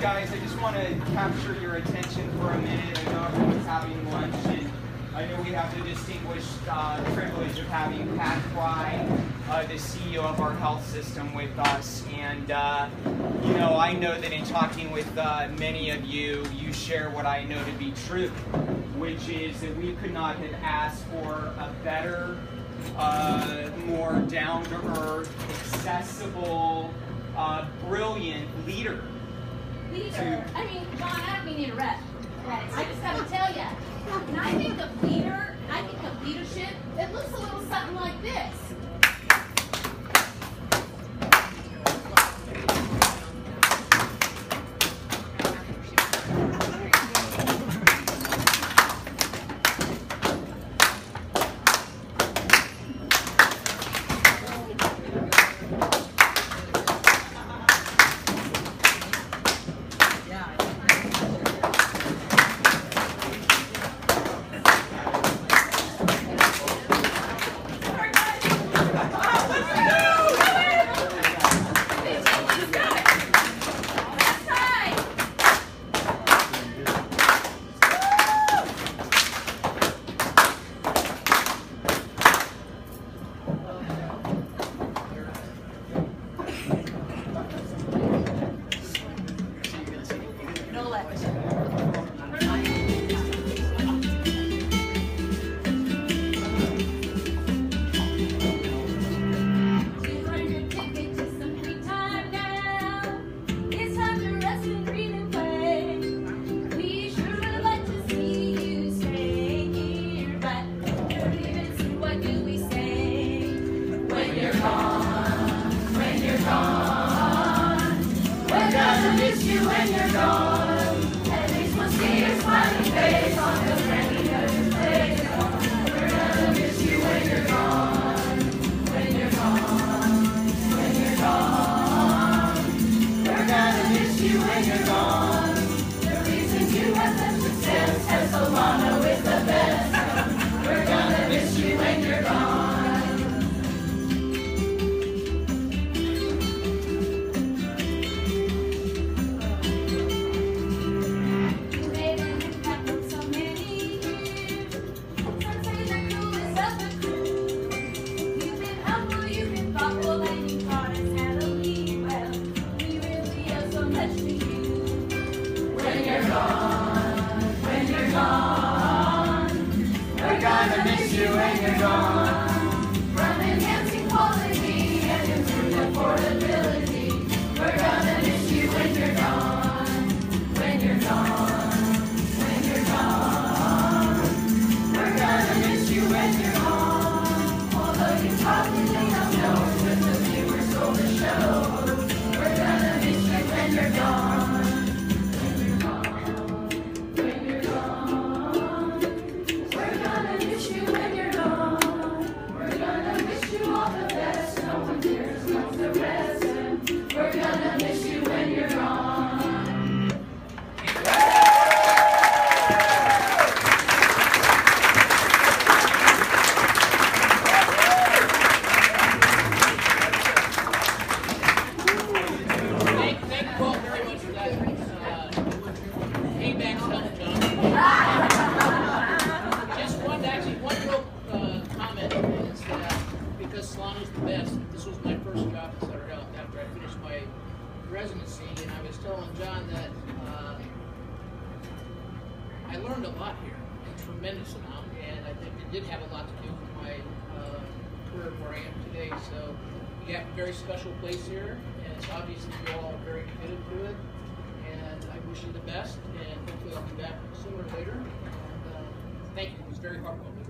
guys, I just want to capture your attention for a minute. I know everyone's having lunch, and I know we have the distinguished uh, privilege of having Pat Fry, uh, the CEO of our health system, with us. And, uh, you know, I know that in talking with uh, many of you, you share what I know to be true, which is that we could not have asked for a better, uh, more down to earth, accessible, uh, brilliant leader. Leader. I mean, John, I don't mean to interrupt. I just got to tell you, when I think of leader, I think of leadership, it looks a little something miss you when you're gone. At least we'll see your smiling face on the friendly you was my first job at Sutter Health after I finished my residency, and I was telling John that uh, I learned a lot here, a tremendous amount, and I think it did have a lot to do with my uh, career where I am today. So you have a very special place here, and it's obvious that you all are very committed to it. And I wish you the best, and hopefully I'll be back sooner or later. And uh, thank you. It was very heartwarming.